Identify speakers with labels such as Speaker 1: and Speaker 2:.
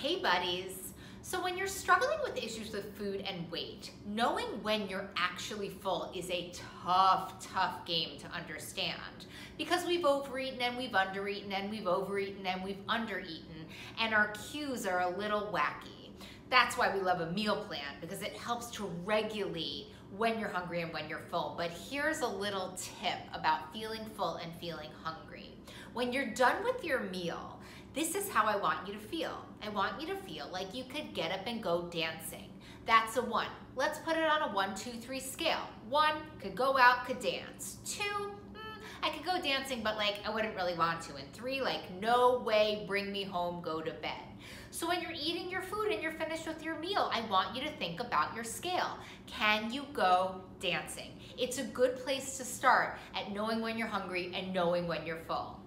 Speaker 1: Hey buddies! So when you're struggling with issues with food and weight, knowing when you're actually full is a tough, tough game to understand because we've overeaten and we've undereaten and we've overeaten and we've undereaten and our cues are a little wacky. That's why we love a meal plan because it helps to regulate when you're hungry and when you're full. But here's a little tip about feeling full and feeling hungry. When you're done with your meal, this is how I want you to feel. I want you to feel like you could get up and go dancing. That's a one. Let's put it on a one, two, three scale. One, could go out, could dance. Two, mm, I could go dancing, but like I wouldn't really want to. And three, like no way, bring me home, go to bed. So when you're eating your food and you're finished with your meal, I want you to think about your scale. Can you go dancing? It's a good place to start at knowing when you're hungry and knowing when you're full.